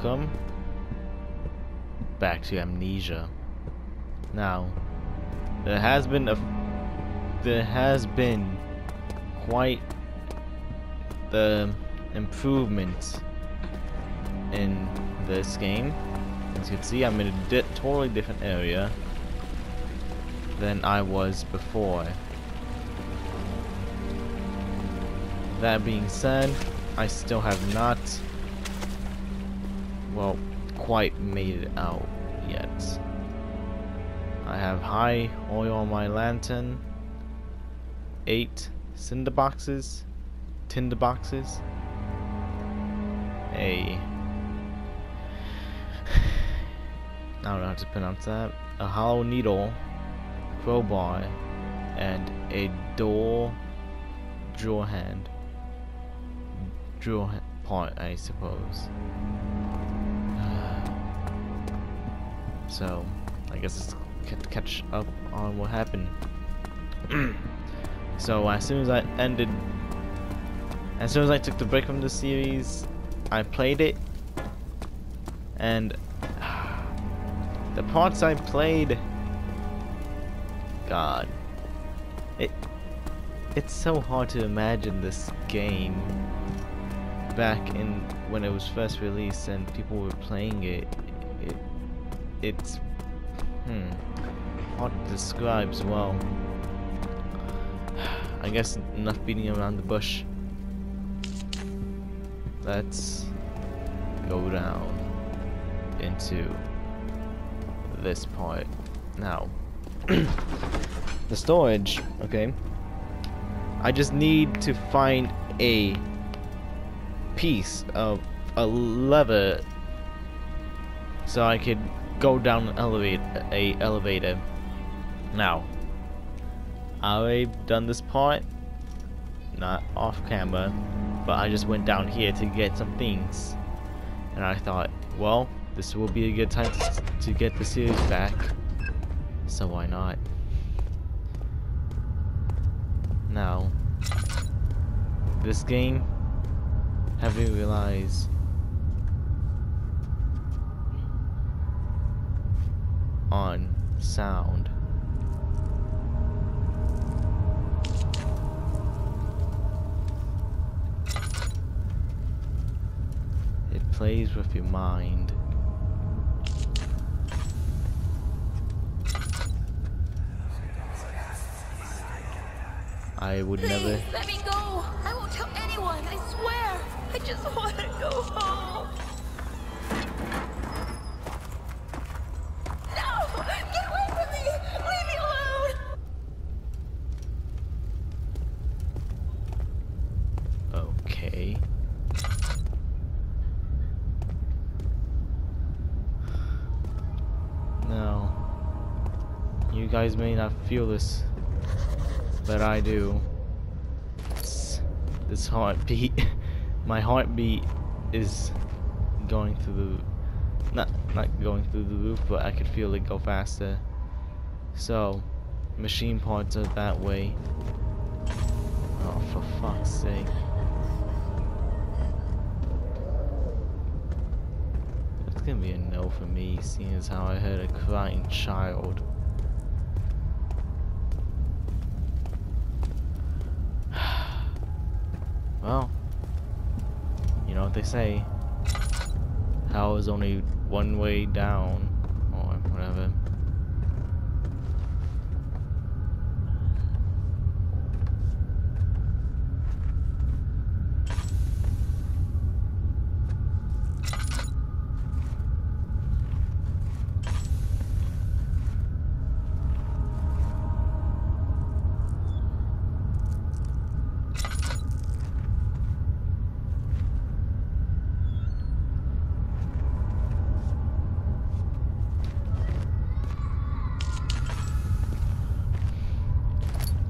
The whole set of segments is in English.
welcome back to Amnesia. Now, there has been a there has been quite the improvement in this game. As you can see, I'm in a di totally different area than I was before. That being said, I still have not, well, quite made it out yet. I have high oil on my lantern, 8 cinder boxes, tinder boxes, a I don't know how to pronounce that. A hollow needle, crowbar, and a door draw hand. Draw part, I suppose. So, I guess let's catch up on what happened. so, as soon as I ended, as soon as I took the break from the series, I played it, and the parts I played, God, it it's so hard to imagine this game back in when it was first released and people were playing it. It it's hmm hard to describe as well. I guess enough beating around the bush. Let's go down into this part. Now, the storage, okay. I just need to find a piece of a lever so I could go down an elevator, a elevator. Now, I've done this part, not off camera, but I just went down here to get some things, and I thought, well, this will be a good time to, to get the series back. So why not? Now, this game, have you realized on sound. It plays with your mind. I would Please, never. let me go. I won't tell anyone. I swear. I just want to go home. No! Get away from me! Leave me alone! Okay. Now, you guys may not feel this, but I do. It's, this heartbeat, my heartbeat is going through the, not not going through the roof, but I could feel it go faster. So, machine parts are that way. Oh, for fuck's sake. It's gonna be a no for me, seeing as how I heard a crying child. Well, you know what they say. Hell is only one way down, or whatever.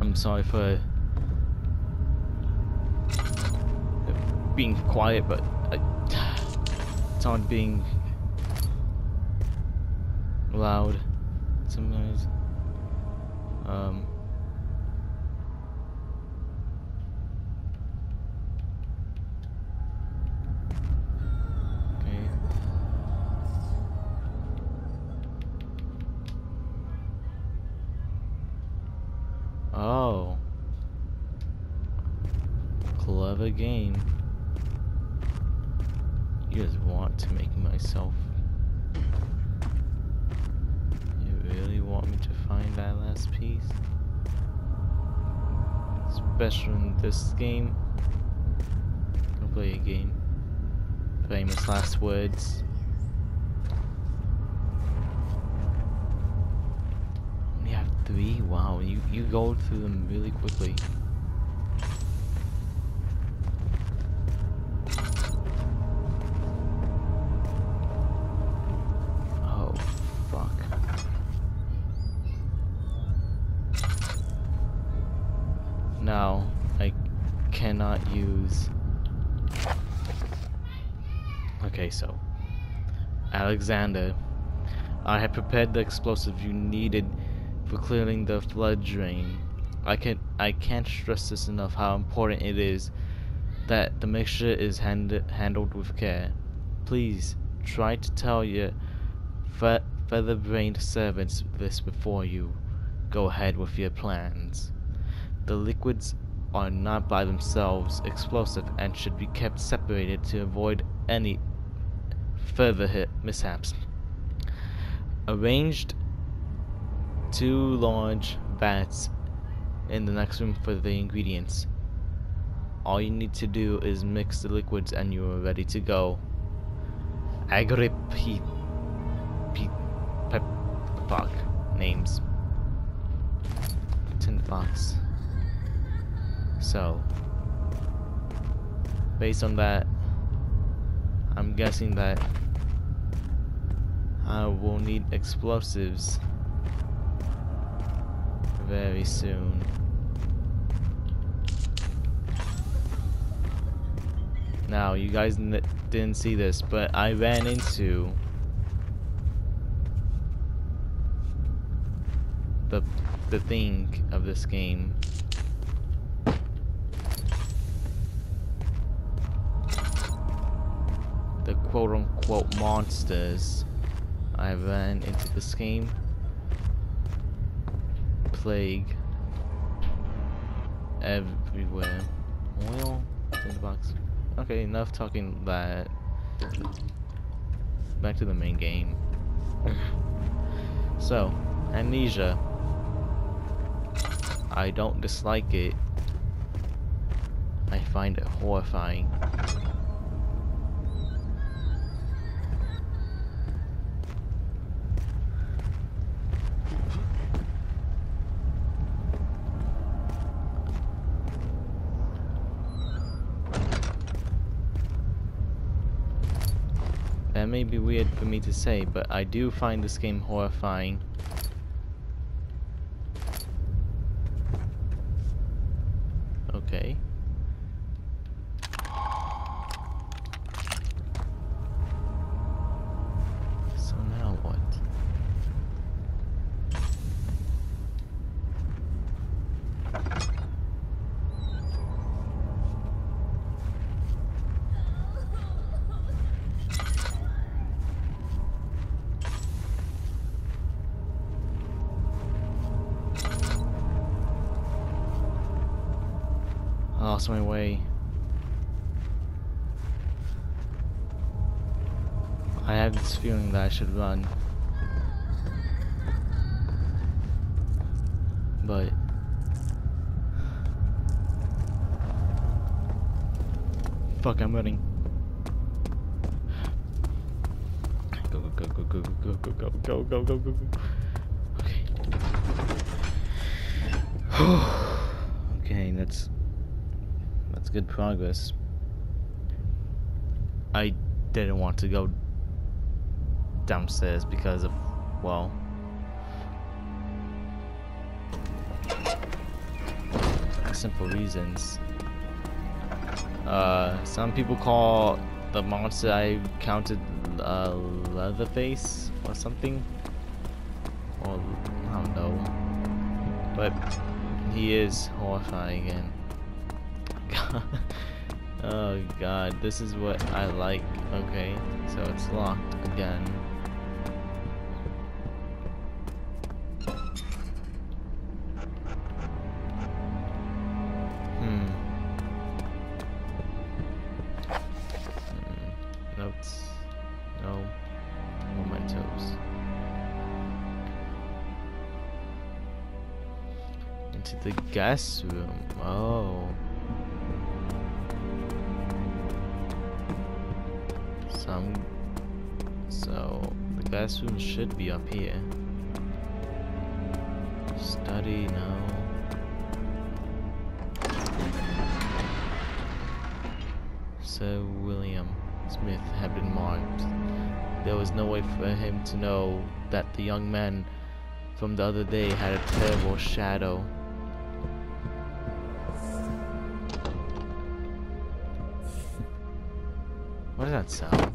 I'm sorry for being quiet, but it's hard being loud sometimes. Um, Oh. Clever game. You just want to make myself. You really want me to find that last piece? Especially in this game. I'll play a game. Famous last words. Three? Wow, you, you go through them really quickly. Oh, fuck. Now, I cannot use... Okay, so... Alexander, I have prepared the explosive you needed for clearing the flood drain. I can I can't stress this enough how important it is that the mixture is hand, handled with care. Please try to tell your fe feather-brained servants this before you go ahead with your plans. The liquids are not by themselves explosive and should be kept separated to avoid any further mishaps. Arranged two large vats in the next room for the ingredients. All you need to do is mix the liquids and you are ready to go. Agripe Pep fuck names. Tin box. So based on that I'm guessing that I will need explosives very soon. Now, you guys didn't see this, but I ran into the the thing of this game. The quote-unquote monsters I ran into this game. Plague everywhere. Oil in the box. Okay, enough talking that. Back to the main game. so, amnesia. I don't dislike it. I find it horrifying. May be weird for me to say, but I do find this game horrifying. Lost my way. I have this feeling that I should run. But Fuck, I'm running. Go go go go go go go go go go go go go. Okay. okay, that's that's good progress. I didn't want to go downstairs because of, well, simple reasons. Uh, some people call the monster I counted uh, Leatherface or something. Or, I don't know. But he is horrifying and oh god, this is what I like. Okay, so it's locked again. Hmm. hmm notes. No. Into the guest room. Oh. So the gas room should be up here. Study now. Sir William Smith had been marked. There was no way for him to know that the young man from the other day had a terrible shadow. What does that sound?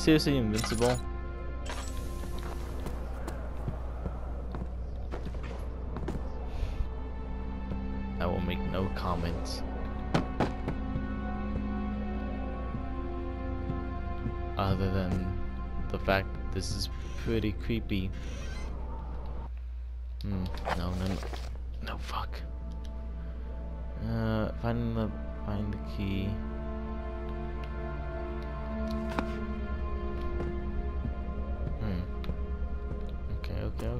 Seriously invincible? I will make no comments. Other than the fact that this is pretty creepy. Hmm, no, no, no, no, fuck. Uh, find the, find the key.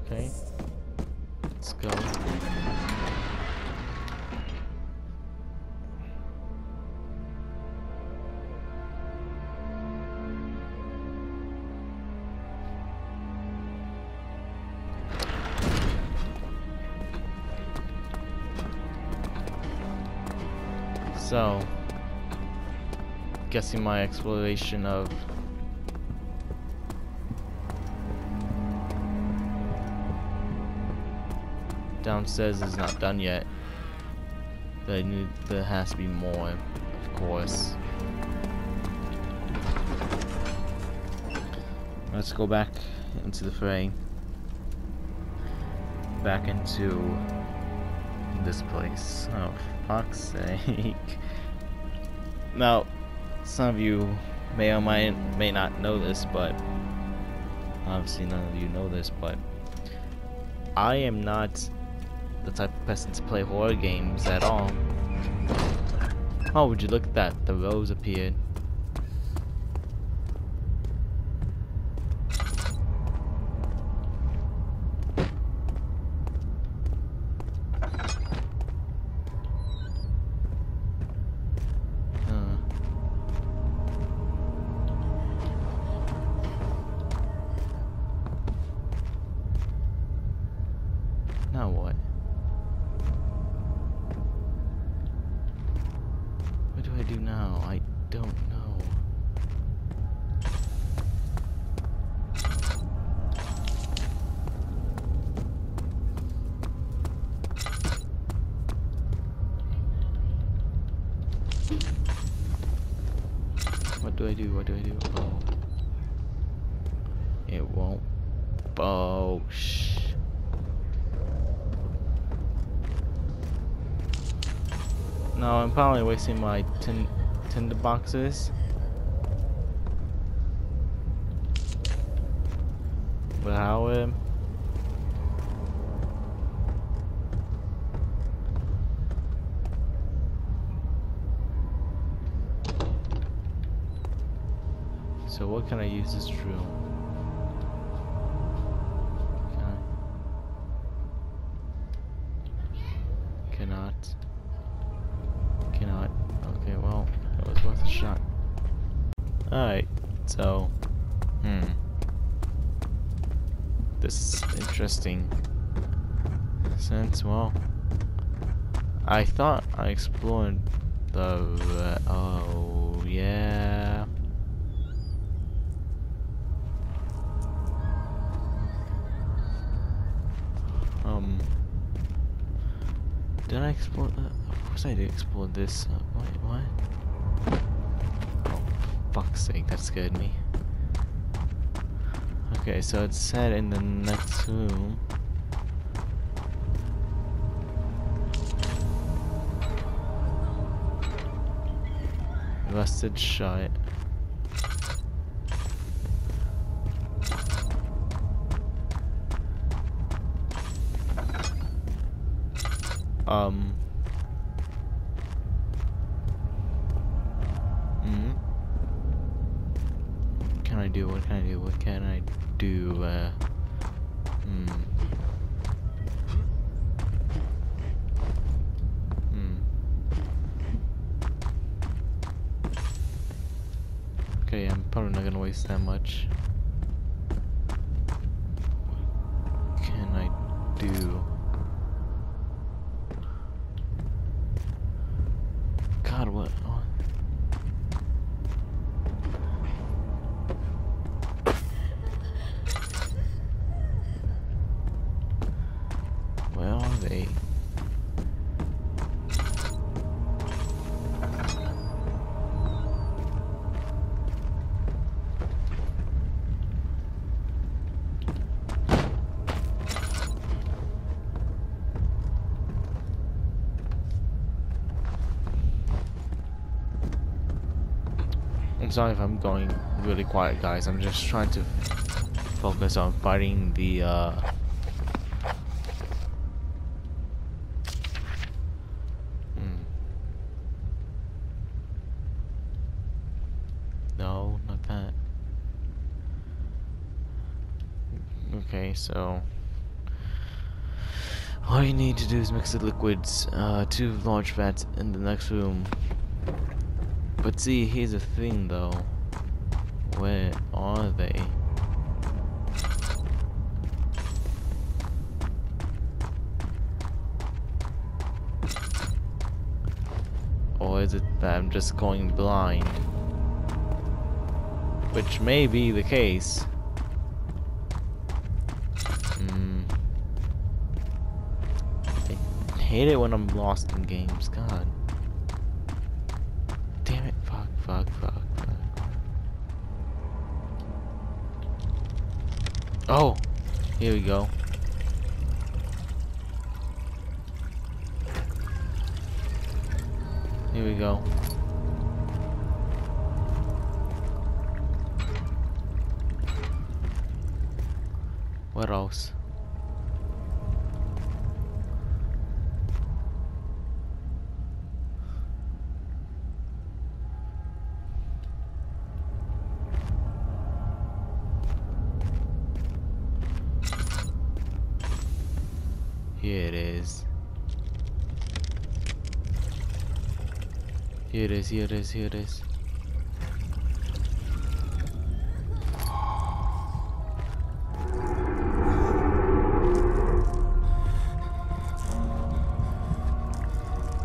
Okay. Let's go. So, guessing my exploration of downstairs is not done yet. There, need, there has to be more, of course. Let's go back into the fray. Back into this place. Oh, fuck's sake. Now, some of you may or might, may not know this, but obviously none of you know this, but I am not the type of person to play horror games at all. Oh, would you look at that? The rose appeared. Do I do? What do I do? Oh. It won't. Oh, shh. No, I'm probably wasting my tin tinder boxes. But how um So what can I use this drill? Can I? Cannot. Cannot. Okay, well, it was worth a shot. Alright, so, hmm. This is interesting. Since, well, I thought I explored the, uh, oh, yeah. Did I explore that? Of course I did explore this. Uh, wait, what? Oh, fuck's sake, that scared me. Okay, so it's set in the next room. Rusted shut. Um. Hmm. Can I do? What can I do? What can I do? Uh. Hmm. Okay, I'm probably not gonna waste that much. I'm sorry if I'm going really quiet, guys. I'm just trying to focus on fighting the, uh... hmm. No, not that. Okay, so... All you need to do is mix the liquids, uh, two large vats in the next room. But see, here's the thing though. Where are they? Or is it that I'm just going blind? Which may be the case. Hmm. I hate it when I'm lost in games, god. Fuck, fuck. Oh! Here we go. Here we go. What else? Here it is. Here it is, here it is, here it is.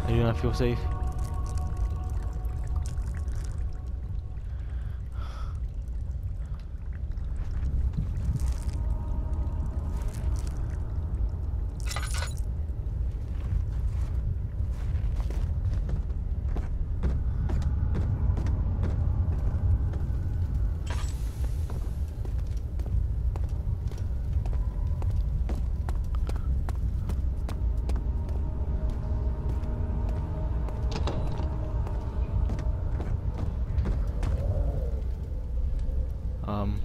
I do not feel safe. Um.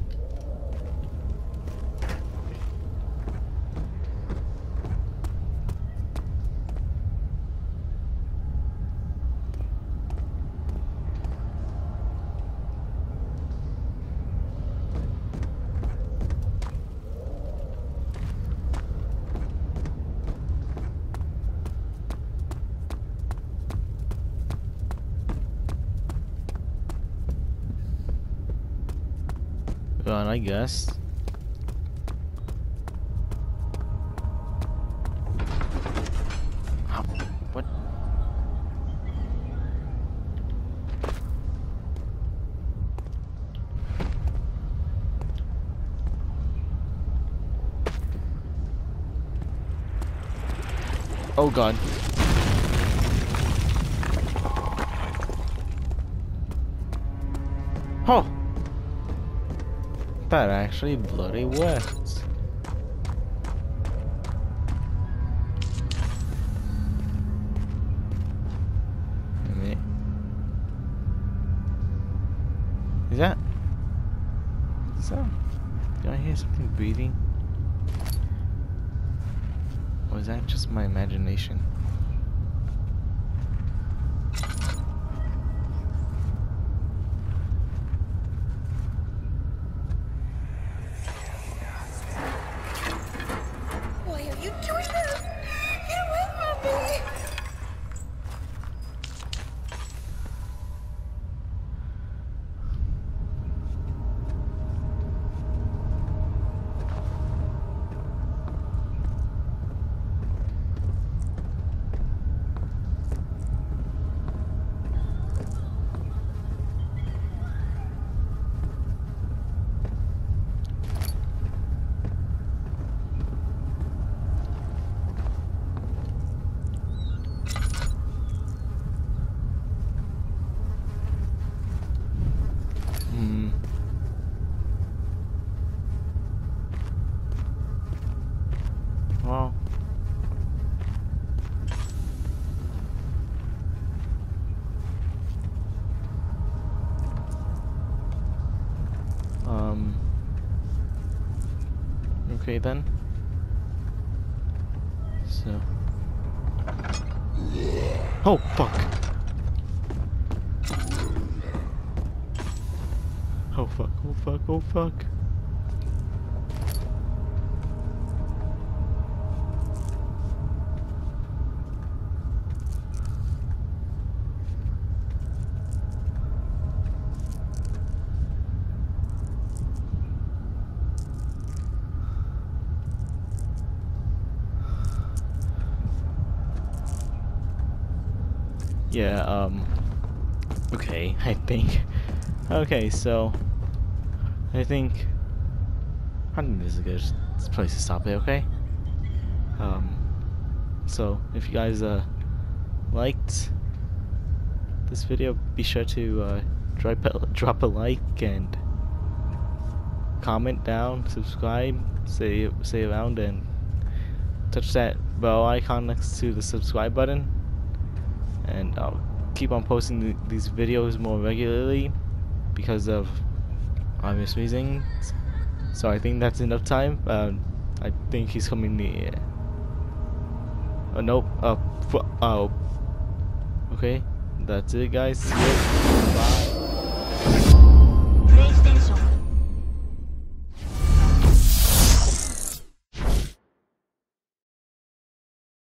Well, I guess. How- What? Oh god. Oh! That actually bloody works. Is that? Is that? Do I hear something breathing? Or is that just my imagination? Why are you doing this? Get away from me! Hmm. Well. Um. Then. So. Oh fuck. Oh fuck, oh fuck, oh fuck. Yeah, um okay, I think okay, so I think I think this is a good place to stop it, okay? Um so if you guys uh liked this video, be sure to uh drop a, drop a like and comment down, subscribe, say say around and touch that bell icon next to the subscribe button and I'll keep on posting th these videos more regularly because of obvious reasons. So I think that's enough time. Uh, I think he's coming near. Uh, oh nope. Fu- oh. Uh, okay, that's it, guys.